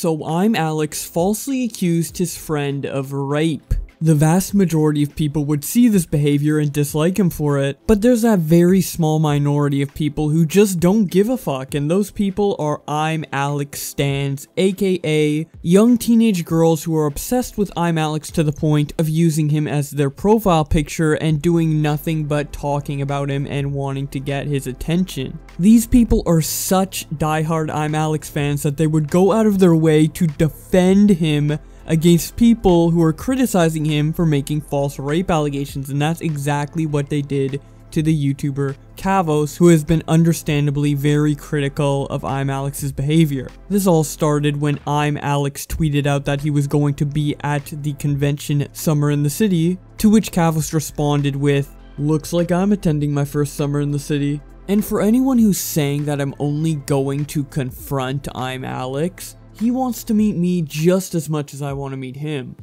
So I'm Alex falsely accused his friend of rape. The vast majority of people would see this behavior and dislike him for it, but there's that very small minority of people who just don't give a fuck, and those people are I'm Alex stans, aka young teenage girls who are obsessed with I'm Alex to the point of using him as their profile picture and doing nothing but talking about him and wanting to get his attention. These people are such diehard I'm Alex fans that they would go out of their way to defend him against people who are criticizing him for making false rape allegations, and that's exactly what they did to the YouTuber Kavos, who has been understandably very critical of I'm Alex's behavior. This all started when I'm Alex tweeted out that he was going to be at the convention Summer in the City, to which Kavos responded with, Looks like I'm attending my first summer in the city. And for anyone who's saying that I'm only going to confront I'm Alex, he wants to meet me just as much as I want to meet him.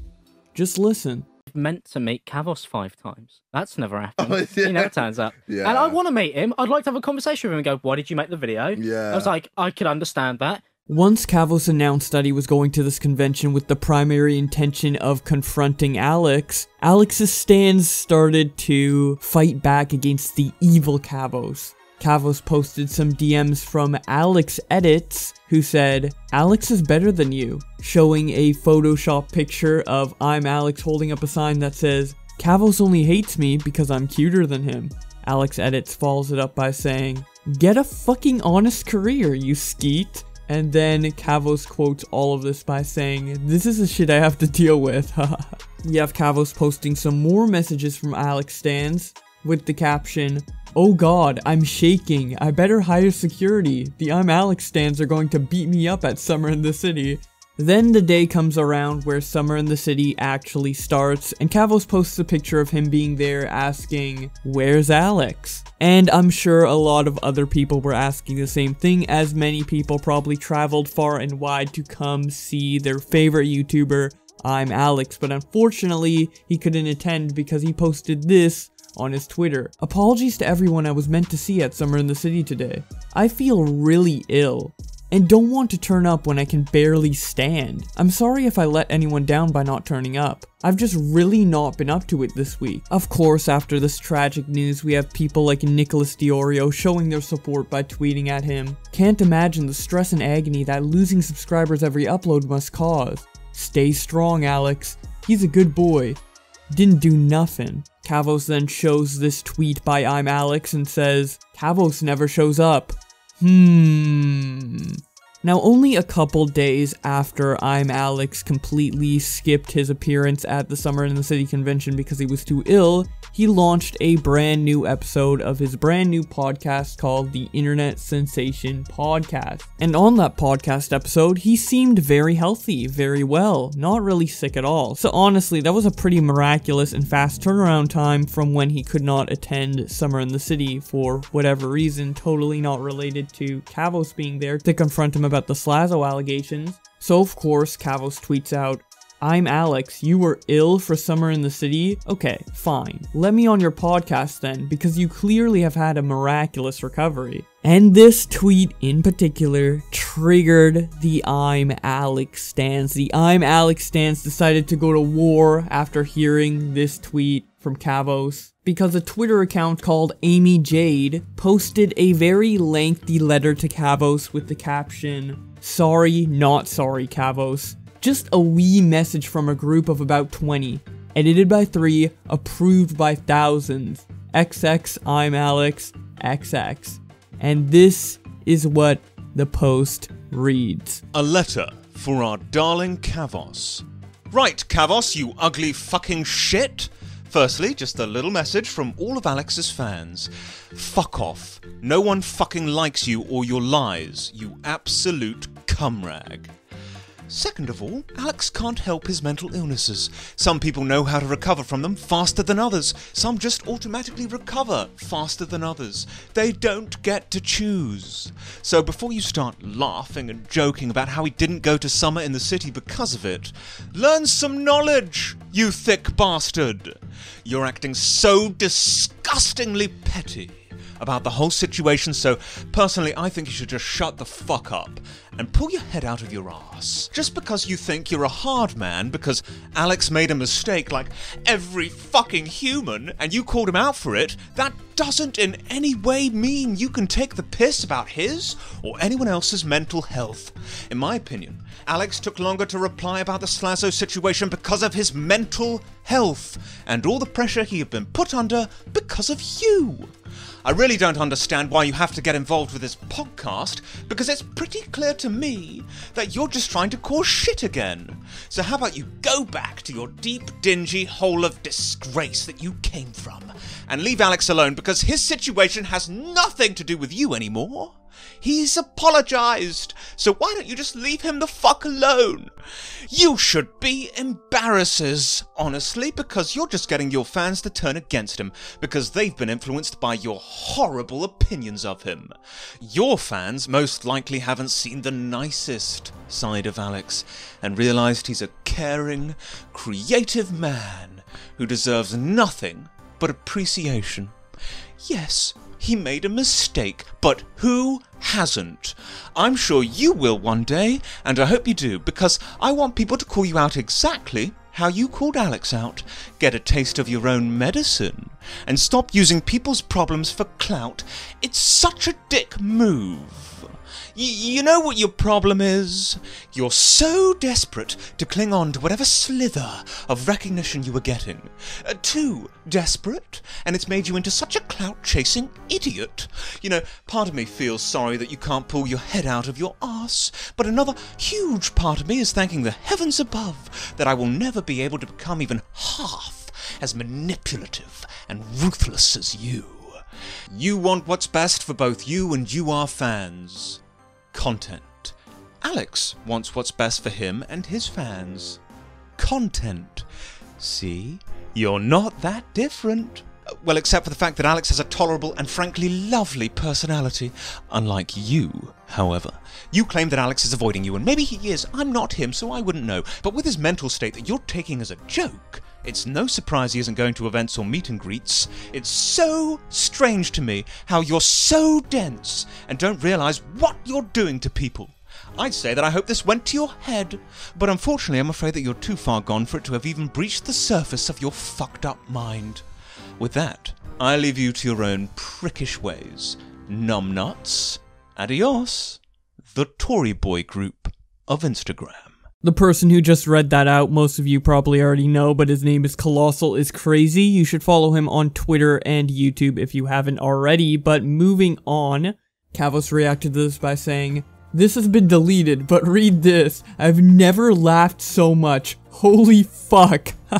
Just listen. Meant to meet Kavos five times. That's never happened. Oh, He never turns up. Yeah. And I want to meet him. I'd like to have a conversation with him and go, why did you make the video? Yeah. I was like, I could understand that. Once Kavos announced that he was going to this convention with the primary intention of confronting Alex, Alex's stans started to fight back against the evil Kavos. Kavos posted some DMs from Alex Edits, who said, Alex is better than you, showing a Photoshop picture of I'm Alex holding up a sign that says, Kavos only hates me because I'm cuter than him. Alex Edits follows it up by saying, Get a fucking honest career, you skeet. And then Kavos quotes all of this by saying, This is the shit I have to deal with. you have Kavos posting some more messages from Alex Stans with the caption, Oh god, I'm shaking. I better hire security. The I'm Alex stans are going to beat me up at Summer in the City. Then the day comes around where Summer in the City actually starts, and Kavos posts a picture of him being there asking, Where's Alex? And I'm sure a lot of other people were asking the same thing, as many people probably traveled far and wide to come see their favorite YouTuber, I'm Alex, but unfortunately, he couldn't attend because he posted this on his Twitter. Apologies to everyone I was meant to see at Summer in the City today. I feel really ill and don't want to turn up when I can barely stand. I'm sorry if I let anyone down by not turning up. I've just really not been up to it this week. Of course, after this tragic news, we have people like Nicholas DiOrio showing their support by tweeting at him. Can't imagine the stress and agony that losing subscribers every upload must cause. Stay strong, Alex. He's a good boy. Didn't do nothing. Kavos then shows this tweet by I'm Alex and says, Kavos never shows up. Hmm. Now, only a couple days after I'm Alex completely skipped his appearance at the Summer in the City convention because he was too ill, he launched a brand new episode of his brand new podcast called the Internet Sensation Podcast. And on that podcast episode, he seemed very healthy, very well, not really sick at all. So honestly, that was a pretty miraculous and fast turnaround time from when he could not attend Summer in the City for whatever reason, totally not related to Kavos being there to confront him about the Slazo allegations. So of course, Kavos tweets out, I'm Alex, you were ill for summer in the city? Okay, fine. Let me on your podcast then, because you clearly have had a miraculous recovery. And this tweet in particular triggered the I'm Alex stans. The I'm Alex stans decided to go to war after hearing this tweet from Kavos because a Twitter account called Amy Jade posted a very lengthy letter to Kavos with the caption, Sorry, not sorry, Kavos. Just a wee message from a group of about 20. Edited by 3, approved by thousands. XX, I'm Alex, XX. And this is what the post reads. A letter for our darling Kavos. Right, Kavos, you ugly fucking shit! Firstly, just a little message from all of Alex's fans. Fuck off. No one fucking likes you or your lies, you absolute cumrag. Second of all, Alex can't help his mental illnesses. Some people know how to recover from them faster than others. Some just automatically recover faster than others. They don't get to choose. So before you start laughing and joking about how he didn't go to summer in the city because of it, learn some knowledge, you thick bastard. You're acting so disgustingly petty about the whole situation, so personally, I think you should just shut the fuck up and pull your head out of your ass. Just because you think you're a hard man because Alex made a mistake like every fucking human and you called him out for it, that doesn't in any way mean you can take the piss about his or anyone else's mental health. In my opinion, Alex took longer to reply about the Slazo situation because of his mental health and all the pressure he had been put under because of you. I really don't understand why you have to get involved with this podcast, because it's pretty clear to me that you're just trying to cause shit again. So, how about you go back to your deep, dingy hole of disgrace that you came from and leave Alex alone because his situation has nothing to do with you anymore? He's apologized, so why don't you just leave him the fuck alone? You should be embarrasses, honestly, because you're just getting your fans to turn against him because they've been influenced by your horrible opinions of him. Your fans most likely haven't seen the nicest side of Alex and realized he's a caring, creative man who deserves nothing but appreciation. Yes, he made a mistake, but who hasn't? I'm sure you will one day, and I hope you do, because I want people to call you out exactly how you called Alex out. Get a taste of your own medicine, and stop using people's problems for clout. It's such a dick move. Y- you know what your problem is? You're so desperate to cling on to whatever slither of recognition you were getting. Uh, too desperate, and it's made you into such a clout chasing idiot. You know, part of me feels sorry that you can't pull your head out of your arse, but another huge part of me is thanking the heavens above that I will never be able to become even half as manipulative and ruthless as you. You want what's best for both you and you, our fans content. Alex wants what's best for him and his fans. Content. See? You're not that different. Well, except for the fact that Alex has a tolerable and frankly lovely personality. Unlike you, however. You claim that Alex is avoiding you, and maybe he is. I'm not him, so I wouldn't know. But with his mental state that you're taking as a joke, it's no surprise he isn't going to events or meet and greets. It's so strange to me how you're so dense and don't realize what you're doing to people. I'd say that I hope this went to your head, but unfortunately I'm afraid that you're too far gone for it to have even breached the surface of your fucked up mind. With that, I leave you to your own prickish ways. Numbnuts. Adios. The Tory Boy Group of Instagram. The person who just read that out, most of you probably already know, but his name is Colossal is Crazy. You should follow him on Twitter and YouTube if you haven't already. But moving on, Kavos reacted to this by saying, This has been deleted, but read this. I've never laughed so much. Holy fuck.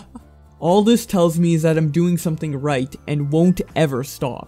All this tells me is that I'm doing something right and won't ever stop.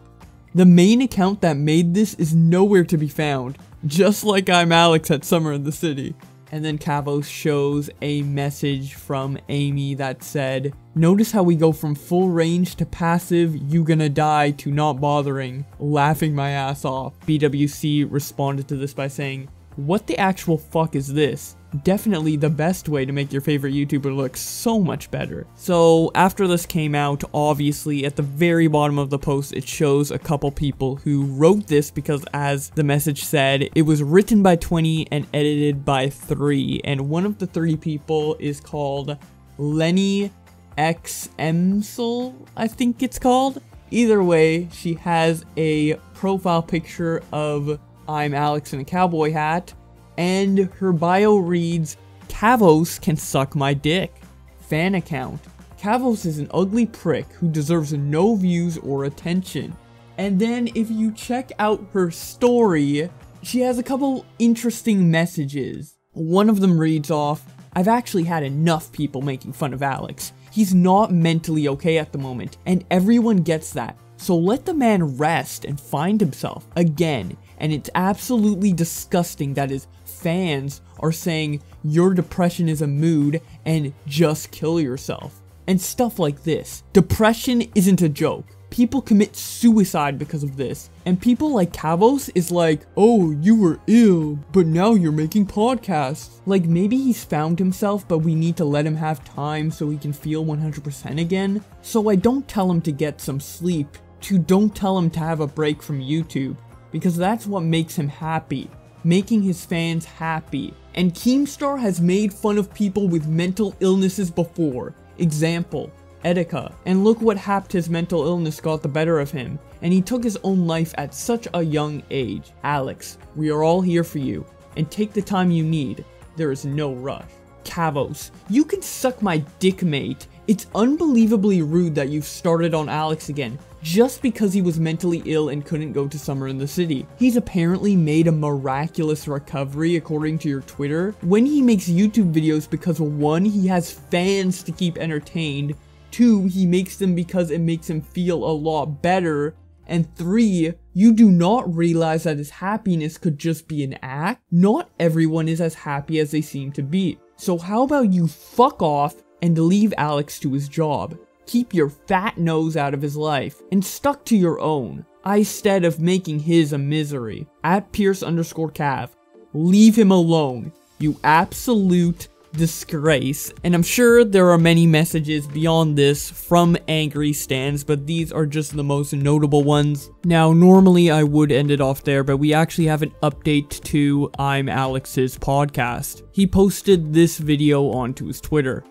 The main account that made this is nowhere to be found, just like I'm Alex at Summer in the City. And then Kavos shows a message from Amy that said, Notice how we go from full range to passive, you gonna die, to not bothering, laughing my ass off. BWC responded to this by saying, What the actual fuck is this? Definitely the best way to make your favorite YouTuber look so much better. So after this came out, obviously at the very bottom of the post it shows a couple people who wrote this because as the message said, it was written by 20 and edited by 3 and one of the three people is called Lenny X Emsel, I think it's called. Either way, she has a profile picture of I'm Alex in a cowboy hat and her bio reads, Kavos can suck my dick. Fan account. Kavos is an ugly prick who deserves no views or attention. And then if you check out her story, she has a couple interesting messages. One of them reads off, I've actually had enough people making fun of Alex. He's not mentally okay at the moment, and everyone gets that. So let the man rest and find himself again. And it's absolutely disgusting that his fans are saying your depression is a mood and just kill yourself. And stuff like this. Depression isn't a joke. People commit suicide because of this. And people like Kavos is like, oh, you were ill, but now you're making podcasts. Like maybe he's found himself, but we need to let him have time so he can feel 100% again. So I don't tell him to get some sleep. to don't tell him to have a break from YouTube because that's what makes him happy, making his fans happy. And Keemstar has made fun of people with mental illnesses before. Example, Etika. And look what happened his mental illness got the better of him. And he took his own life at such a young age. Alex, we are all here for you. And take the time you need. There is no rush. Kavos, you can suck my dick mate. It's unbelievably rude that you've started on Alex again, just because he was mentally ill and couldn't go to Summer in the City. He's apparently made a miraculous recovery according to your Twitter. When he makes YouTube videos because one, he has fans to keep entertained, two, he makes them because it makes him feel a lot better, and three, you do not realize that his happiness could just be an act. Not everyone is as happy as they seem to be. So how about you fuck off and leave Alex to his job? Keep your fat nose out of his life and stuck to your own, instead of making his a misery. At Pierce underscore Cav, leave him alone, you absolute disgrace. And I'm sure there are many messages beyond this from angry stans, but these are just the most notable ones. Now, normally I would end it off there, but we actually have an update to I'm Alex's podcast. He posted this video onto his Twitter.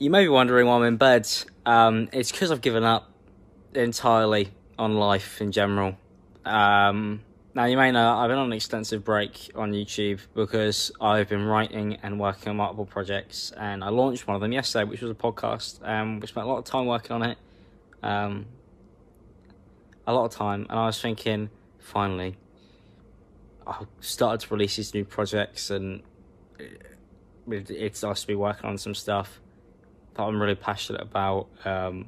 You may be wondering why I'm in bed. Um, it's because I've given up entirely on life in general. Um, now, you may know I've been on an extensive break on YouTube because I've been writing and working on multiple projects, and I launched one of them yesterday, which was a podcast. Um, we spent a lot of time working on it, um, a lot of time, and I was thinking, finally, I started to release these new projects, and it's nice to be working on some stuff that I'm really passionate about. Um,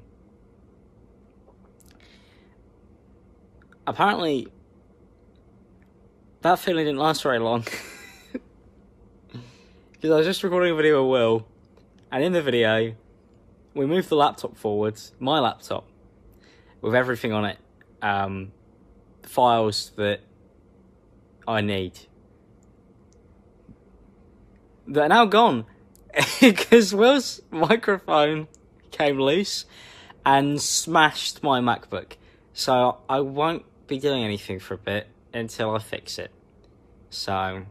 apparently that feeling didn't last very long. Because I was just recording a video with Will, and in the video, we moved the laptop forwards, my laptop, with everything on it, um, the files that I need. That are now gone. Because Will's microphone came loose and smashed my MacBook. So I won't be doing anything for a bit until I fix it. So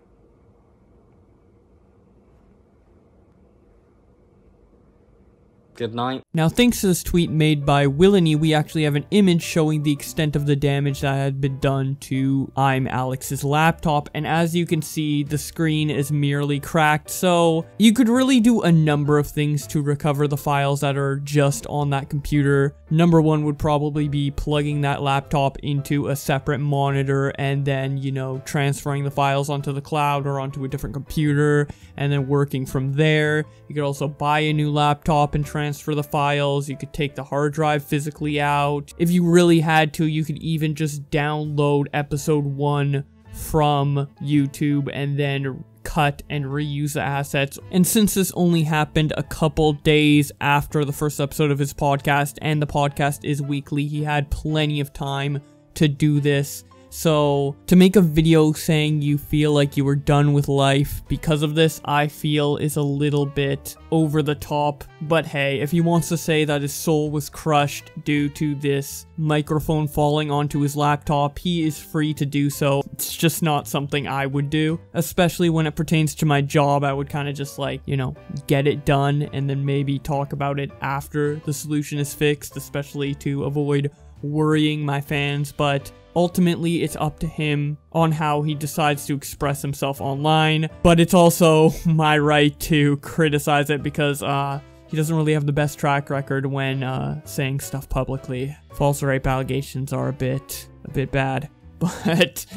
Good night. Now, thanks to this tweet made by Willany, we actually have an image showing the extent of the damage that had been done to I'm Alex's laptop, and as you can see, the screen is merely cracked, so you could really do a number of things to recover the files that are just on that computer. Number one would probably be plugging that laptop into a separate monitor and then, you know, transferring the files onto the cloud or onto a different computer and then working from there. You could also buy a new laptop and transfer transfer the files, you could take the hard drive physically out. If you really had to, you could even just download episode 1 from YouTube and then cut and reuse the assets. And since this only happened a couple days after the first episode of his podcast, and the podcast is weekly, he had plenty of time to do this. So, to make a video saying you feel like you were done with life because of this, I feel is a little bit over the top. But hey, if he wants to say that his soul was crushed due to this microphone falling onto his laptop, he is free to do so. It's just not something I would do, especially when it pertains to my job. I would kind of just like, you know, get it done and then maybe talk about it after the solution is fixed, especially to avoid worrying my fans. But Ultimately, it's up to him on how he decides to express himself online, but it's also my right to criticize it because uh, he doesn't really have the best track record when uh, saying stuff publicly. False rape allegations are a bit, a bit bad. But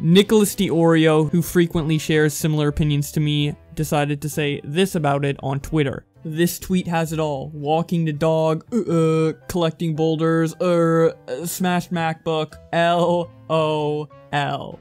Nicholas DiOrio, who frequently shares similar opinions to me, decided to say this about it on Twitter. This tweet has it all. Walking the dog, uh, uh collecting boulders, uh, smashed MacBook, L-O-L.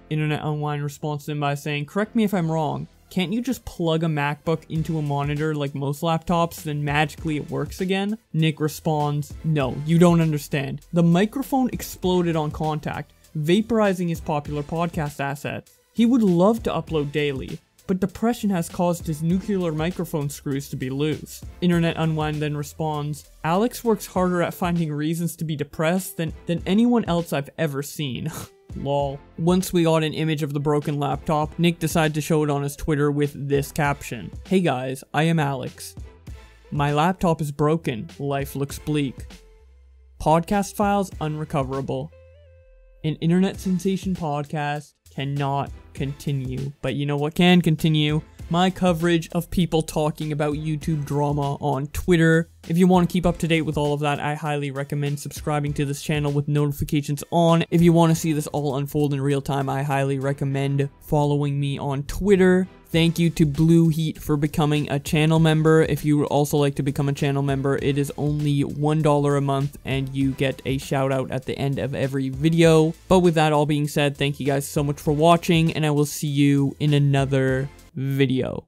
Internet Online responds to him by saying, correct me if I'm wrong, can't you just plug a MacBook into a monitor like most laptops, then magically it works again? Nick responds, no, you don't understand. The microphone exploded on contact, vaporizing his popular podcast assets. He would love to upload daily, but depression has caused his nuclear microphone screws to be loose. Internet Unwind then responds, Alex works harder at finding reasons to be depressed than, than anyone else I've ever seen. Lol. Once we got an image of the broken laptop, Nick decided to show it on his Twitter with this caption. Hey guys, I am Alex. My laptop is broken. Life looks bleak. Podcast files unrecoverable. An internet sensation podcast cannot continue. But you know what can continue? My coverage of people talking about YouTube drama on Twitter. If you want to keep up to date with all of that, I highly recommend subscribing to this channel with notifications on. If you want to see this all unfold in real time, I highly recommend following me on Twitter. Thank you to Blue Heat for becoming a channel member. If you also like to become a channel member, it is only $1 a month and you get a shout out at the end of every video. But with that all being said, thank you guys so much for watching and I will see you in another video.